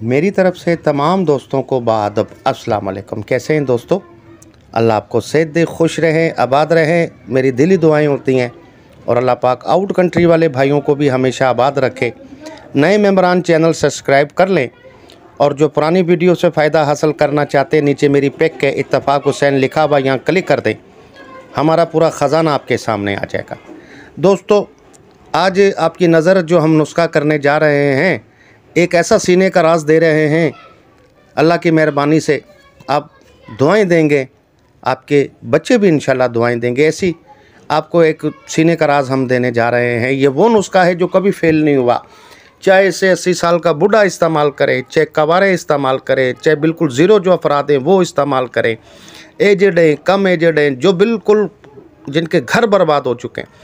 میری طرف سے تمام دوستوں کو بادب السلام علیکم۔ کیسے ہیں دوستو؟ اللہ آپ کو صحت دے، خوش رہیں، آباد رہیں۔ میری دلی دعائیں ہوتی ہیں اور اللہ پاک آؤٹ کنٹری والے بھائیوں کو بھی ہمیشہ آباد رکھے۔ نئے ممبران چینل سبسکرائب کر لیں اور جو پرانی ویڈیو سے فائدہ حاصل کرنا چاہتے نیچے میری پیک کے اتفاق حسین لکھا ہوا یہاں کلک کر دیں۔ ہمارا پورا خزانہ آپ کے سامنے آ جائے گا۔ دوستو، آج آپ کی نظر جو ہم نسخہ کرنے جا رہے ہیں ایک ایسا سینے کا راز دے رہے ہیں۔ اللہ کی مہربانی سے آپ دعائیں دیں گے۔ آپ کے بچے بھی انشاءاللہ دعائیں دیں گے۔ ایسی آپ کو ایک سینے کا راز ہم دینے جا رہے ہیں۔ یہ وہ نسخہ ہے جو کبھی فیل نہیں ہوا۔ چاہے اسے اسی سال کا بوڑھا استعمال کرے، چاہے کوارے استعمال کرے، چاہے بالکل زیرو جو افراد ہیں وہ استعمال کریں۔ ایجڈ ہیں، کم ایجڈ ہیں، جو بالکل جن کے گھر برباد ہو چکے ہیں۔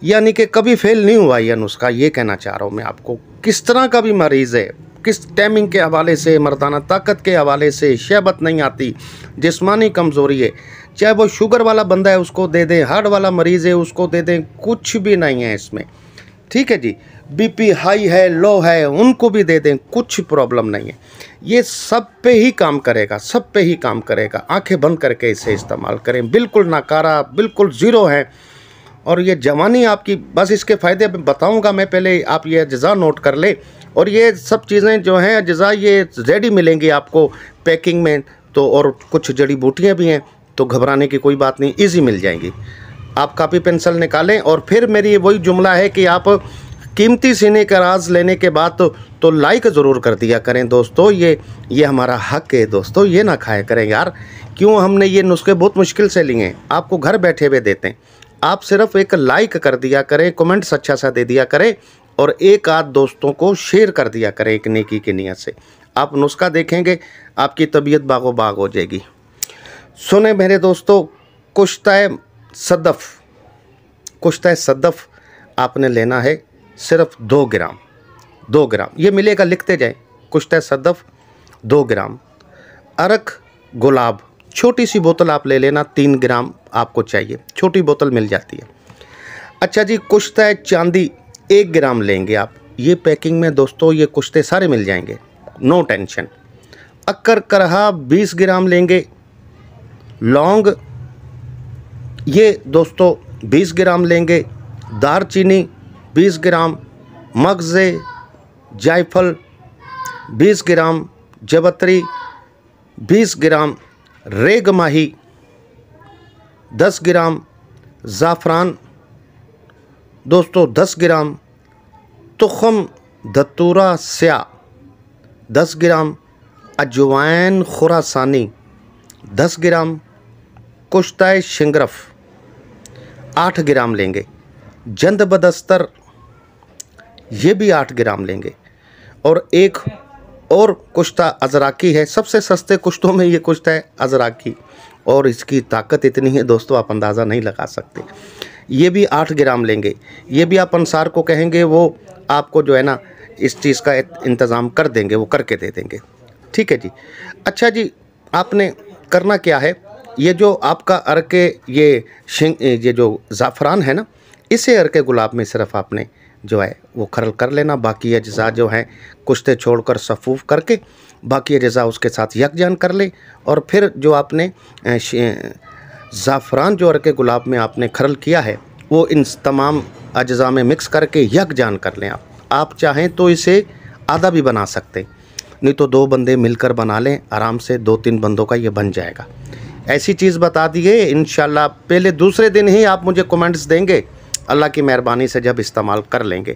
یعنی کہ کبھی فیل نہیں ہوا یہ نسخہ۔ یہ کہنا چاہ رہا ہوں میں آپ کو۔ کس طرح کا بھی مریض ہے، کس ٹائمنگ کے حوالے سے، مردانہ طاقت کے حوالے سے شہبت نہیں آتی، جسمانی کمزوری ہے۔ چاہے وہ شوگر والا بندہ ہے، اس کو دے دیں، ہارٹ والا مریض ہے، اس کو دے دیں، کچھ بھی نہیں ہے اس میں۔ ٹھیک ہے جی بی پی ہائی ہے، لو ہے، ان کو بھی دے دیں، کچھ پرابلم نہیں ہے۔ یہ سب پہ ہی کام کرے گا، سب پہ ہی کام کرے گا۔ آنکھیں بند کر کے اسے استعمال کریں، بالکل ناکارہ، بالکل زیرو ہیں۔ اور یہ جوانی آپ کی بس اس کے فائدے میں بتاؤں گا میں پہلے آپ یہ اجزاء نوٹ کر لیں۔ اور یہ سب چیزیں جو ہیں اجزاء یہ ریڈی ملیں گی آپ کو پیکنگ میں۔ تو اور کچھ جڑی بوٹیاں بھی ہیں تو گھبرانے کی کوئی بات نہیں ایزی مل جائیں گی۔ آپ کاپی پینسل نکالیں اور پھر میری وہی جملہ ہے کہ آپ قیمتی سینے کا راز لینے کے بعد تو, تو لائک ضرور کر دیا کریں۔ دوستو یہ یہ ہمارا حق ہے۔ دوستو یہ نہ کھائے کریں یار۔ کیوں ہم نے یہ نسخے بہت مشکل سے لیے ہیں؟ آپ کو گھر بیٹھے ہوئے دیتے ہیں۔ آپ صرف ایک لائک کر دیا کریں کومنٹس اچھا سا دے دیا کریں اور ایک آدھ دوستوں کو شیئر کر دیا کریں ایک نیکی کی نیت سے۔ آپ نسخہ دیکھیں گے، آپ کی طبیعت باغ و باغ ہو جائے گی۔ سنیں میرے دوستو، کشتہ صدف کشتہ صدف آپ نے لینا ہے صرف دو گرام دو گرام۔ یہ ملے گا، لکھتے جائیں۔ کشتہ صدف، دو گرام۔ ارک گلاب۔ چھوٹی سی بوتل آپ لے لینا، تین گرام آپ کو چاہیے، چھوٹی بوتل مل جاتی ہے۔ اچھا جی کشتہ چاندی ایک گرام لیں گے آپ۔ یہ پیکنگ میں دوستو، یہ کشتے سارے مل جائیں گے، نو ٹینشن۔ اکر کرہا بیس گرام لیں گے۔ لونگ، یہ دوستو بیس گرام لیں گے۔ دار چینی بیس گرام۔ مغز جائفل بیس گرام۔ جبتری بیس گرام۔ ریگ ماہی دس گرام زعفران، دوستو دس گرام تخم دتورا سیاہ، دس گرام اجوائن خوراسانی، دس گرام کشتہ شنگرف، آٹھ گرام لیں گے۔ جند بدستر، یہ بھی آٹھ گرام لیں گے۔ اور ایک اور کشتہ ازراکی ہے۔ سب سے سستے کشتوں میں یہ کشتہ ہے ازراکی۔ اور اس کی طاقت اتنی ہے دوستو، آپ اندازہ نہیں لگا سکتے۔ یہ بھی آٹھ گرام لیں گے۔ یہ بھی آپ انصار کو کہیں گے، وہ آپ کو جو ہے نا، اس چیز کا انتظام کر دیں گے، وہ کر کے دے دیں گے۔ ٹھیک ہے جی۔ اچھا جی آپ نے کرنا کیا ہے؟ یہ جو آپ کا ارکے یہ شنگ، یہ جو زعفران ہے نا، اسے عرق گلاب میں صرف آپ نے جو ہے وہ کھرل کر لینا، باقی اجزاء جو ہیں کشتے چھوڑ کر صفوف کر کے باقی اجزاء اس کے ساتھ یک جان کر لے۔ اور پھر جو آپ نے زعفران جو عرق گلاب میں آپ نے کھرل کیا ہے، وہ ان تمام اجزاء میں مکس کر کے یکجان کر لیں آپ۔ آپ چاہیں تو اسے آدھا بھی بنا سکتے، نہیں تو دو بندے مل کر بنا لیں، آرام سے دو تین بندوں کا یہ بن جائے گا۔ ایسی چیز بتا دیے، انشاءاللہ پہلے دوسرے دن ہی آپ مجھے کومنٹس دیں گے۔ اللہ کی مہربانی سے جب استعمال کر لیں گے۔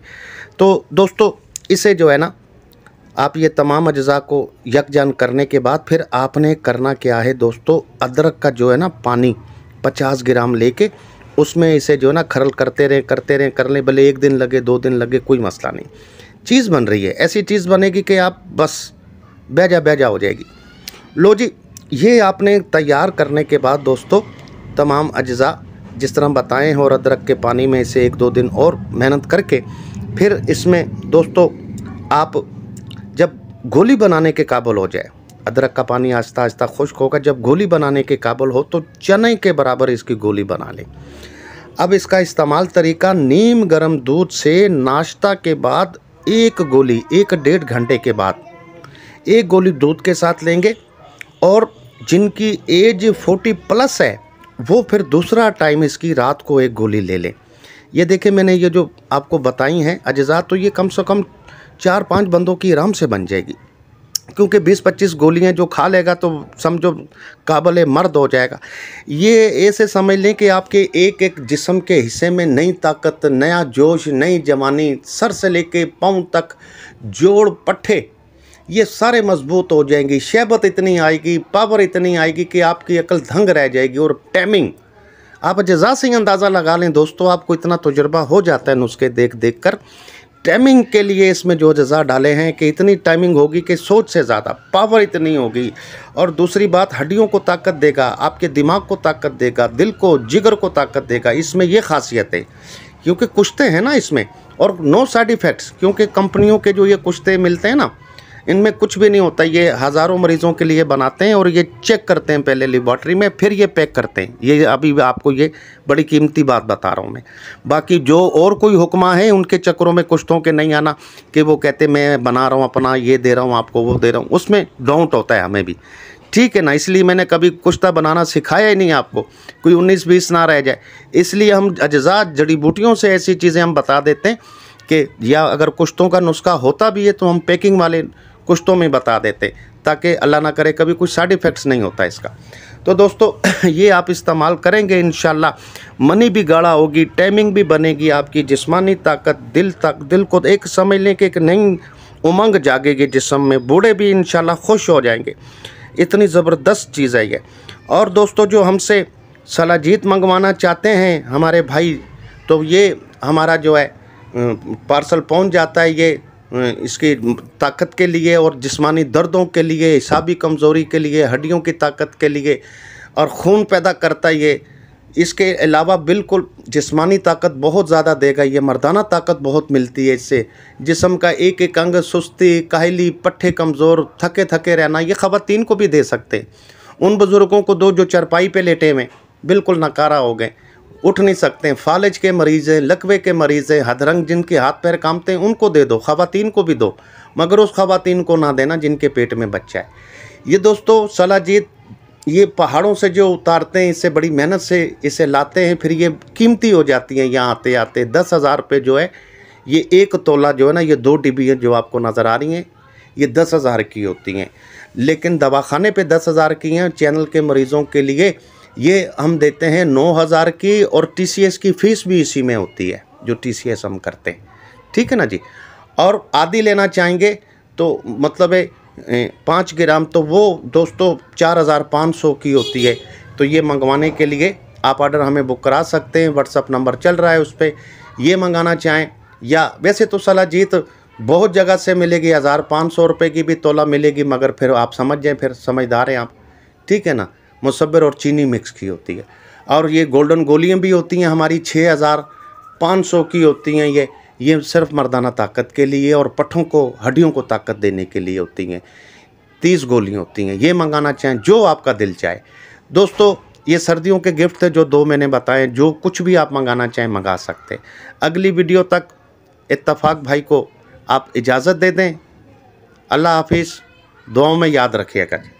تو دوستو، اسے جو ہے نا، آپ یہ تمام اجزاء کو یکجان کرنے کے بعد پھر آپ نے کرنا کیا ہے دوستو؟ ادرک کا جو ہے نا پانی، پچاس گرام لے کے اس میں اسے جو ہے نا کھرل کرتے رہیں کرتے رہیں، کر لیں، بھلے ایک دن لگے، دو دن لگے، کوئی مسئلہ نہیں۔ چیز بن رہی ہے۔ ایسی چیز بنے گی کہ آپ بس بیجا بیجا ہو جائے گی۔ لو جی یہ آپ نے تیار کرنے کے بعد دوستو، تمام اجزاء جس طرح بتائیں اور ادرک کے پانی میں اسے ایک دو دن اور محنت کر کے، پھر اس میں دوستو، آپ جب گولی بنانے کے قابل ہو جائے ادرک کا پانی آہستہ آہستہ خشک ہوگا، جب گولی بنانے کے قابل ہو تو چنے کے برابر اس کی گولی بنا لیں۔ اب اس کا استعمال طریقہ، نیم گرم دودھ سے ناشتہ کے بعد ایک گولی، ایک ڈیڑھ گھنٹے کے بعد ایک گولی دودھ کے ساتھ لیں گے اور جن کی ایج فورٹی پلس ہے وہ پھر دوسرا ٹائم اس کی رات کو ایک گولی لے لیں یہ دیکھیں میں نے یہ جو آپ کو بتائی ہیں اجزات تو یہ کم سے کم چار پانچ بندوں کی آرام سے بن جائے گی۔ کیونکہ بیس پچیس گولیاں جو کھا لے گا تو سمجھو قابل مرد ہو جائے گا۔ یہ ایسے سمجھ لیں کہ آپ کے ایک ایک جسم کے حصے میں نئی طاقت، نیا جوش، نئی جوانی، سر سے لے کے پاؤں تک جوڑ پٹھے یہ سارے مضبوط ہو جائیں گی، شہبت اتنی آئے گی پاور اتنی آئے گی کہ آپ کی عقل دھنگ رہ جائے گی اور ٹیمنگ آپ جزا سے ہی اندازہ لگا لیں دوستو، آپ کو اتنا تجربہ ہو جاتا ہے نسخے دیکھ دیکھ کر۔ ٹائمنگ کے لیے اس میں جو جزا ڈالے ہیں کہ اتنی ٹائمنگ ہوگی کہ سوچ سے زیادہ پاور اتنی ہوگی۔ اور دوسری بات، ہڈیوں کو طاقت دے گا، آپ کے دماغ کو طاقت دے گا، دل کو، جگر کو طاقت دے گا۔ اس میں یہ خاصیت ہے، کیونکہ کشتے ہیں نا اس میں۔ اور نو سائیڈ ایفیکٹس کیونکہ کمپنیوں کے جو یہ کشتے ملتے ہیں نا ان میں کچھ بھی نہیں ہوتا، یہ ہزاروں مریضوں کے لیے بناتے ہیں اور یہ چیک کرتے ہیں پہلے لیبارٹری میں، پھر یہ پیک کرتے ہیں۔ یہ ابھی آپ کو یہ بڑی قیمتی بات بتا رہا ہوں میں۔ باقی جو اور کوئی حکمہ ہیں ان کے چکروں میں کشتوں کے نہیں آنا کہ وہ کہتے میں بنا رہا ہوں، اپنا یہ دے رہا ہوں، آپ کو وہ دے رہا ہوں۔ اس میں ڈاؤنٹ ہوتا ہے ہمیں بھی۔ ٹھیک ہے نا، اس لیے میں نے کبھی کشتہ بنانا سکھایا ہی نہیں آپ کو۔ کوئی انیس بیس نہ رہ جائے۔ اس لیے ہم اجزاء جڑی بوٹیوں سے ایسی چیزیں ہم بتا دیتے ہیں کہ یا اگر کشتوں کا نسخہ ہوتا بھی ہے تو ہم پیکنگ والے کشتوں میں بتا دیتے تاکہ اللہ نہ کرے کبھی کچھ سائیڈ ایفیکٹس نہیں ہوتا اس کا۔ تو دوستو، یہ آپ استعمال کریں گے انشاءاللہ۔ منی بھی گاڑا ہوگی ٹائمنگ بھی بنے گی آپ کی، جسمانی طاقت، دل تک، دل کو ایک سمجھ لیں کہ ایک نئی امنگ جاگے گی جسم میں۔ بوڑھے بھی انشاءاللہ خوش ہو جائیں گے۔ اتنی زبردست چیز ہے یہ۔ اور دوستو، جو ہم سے سلاجیت منگوانا چاہتے ہیں ہمارے بھائی، تو یہ ہمارا جو ہے پارسل پہنچ جاتا ہے یہ اس کی طاقت کے لیے اور جسمانی دردوں کے لیے، حسابی کمزوری کے لیے، ہڈیوں کی طاقت کے لیے اور خون پیدا کرتا یہ اس کے علاوہ بالکل جسمانی طاقت بہت زیادہ دے گا۔ یہ مردانہ طاقت بہت ملتی ہے اس سے۔ جسم کا ایک ایک انگ سستی، کاہلی، پٹھے کمزور، تھکے تھکے رہنا، یہ خواتین کو بھی دے سکتے۔ ان بزرگوں کو دو جو چرپائی پہ لیٹے میں بالکل نکارہ ہو گئے۔ اٹھ نہیں سکتے ہیں فالج کے مریض ہیں لکوے کے مریض ہیں ہدرنگ جن کے ہاتھ پیر کامتے ہیں، ان کو دے دو، خواتین کو بھی دو، مگر اس خواتین کو نہ دینا جن کے پیٹ میں بچہ ہے۔ یہ دوستو سلاجیت یہ پہاڑوں سے جو اتارتے ہیں، اس سے بڑی محنت سے اسے لاتے ہیں، پھر یہ قیمتی ہو جاتی ہیں، یہاں آتے آتے دس ہزار پہ جو ہے، یہ ایک تولہ جو ہے نا، یہ دو ڈبی جو آپ کو نظر آ رہی ہیں، یہ دس ہزار کی ہوتی ہیں۔ لیکن دواخانے پہ دس ہزار کی ہیں، چینل کے مریضوں کے لیے یہ ہم دیتے ہیں نو ہزار کی اور ٹی سی ایس کی فیس بھی اسی میں ہوتی ہے، جو ٹی سی ایس ہم کرتے ہیں۔ ٹھیک ہے نا جی؟ اور آدھی لینا چاہیں گے تو مطلب ہے پانچ گرام تو وہ دوستو چار ہزار پانچ سو کی ہوتی ہے۔ تو یہ منگوانے کے لیے آپ آرڈر ہمیں بک کرا سکتے ہیں۔ واٹس اپ نمبر چل رہا ہے اس پہ۔ یہ منگانا چاہیں یا ویسے تو صلاح جیت بہت جگہ سے ملے گی، ہزار پانچ سو روپے کی بھی تولہ ملے گی، مگر پھر آپ سمجھ جائیں، پھر سمجھدار ہیں آپ۔ ٹھیک ہے نا؟ مصبر اور چینی مکس کی ہوتی ہے۔ اور یہ گولڈن گولیاں بھی ہوتی ہیں، ہماری چھ ہزار پانچ سو کی ہوتی ہیں۔ یہ یہ صرف مردانہ طاقت کے لیے اور پٹھوں کو، ہڈیوں کو طاقت دینے کے لیے ہوتی ہیں۔ تیس گولیاں ہوتی ہیں۔ یہ منگانا چاہیں جو آپ کا دل چاہے۔ دوستو، یہ سردیوں کے گفٹ تھے جو دو میں نے بتائے، جو کچھ بھی آپ منگانا چاہیں منگا سکتے۔ اگلی ویڈیو تک اتفاق بھائی کو آپ اجازت دے دیں۔ اللہ حافظ، دعاؤں میں یاد رکھیے گا۔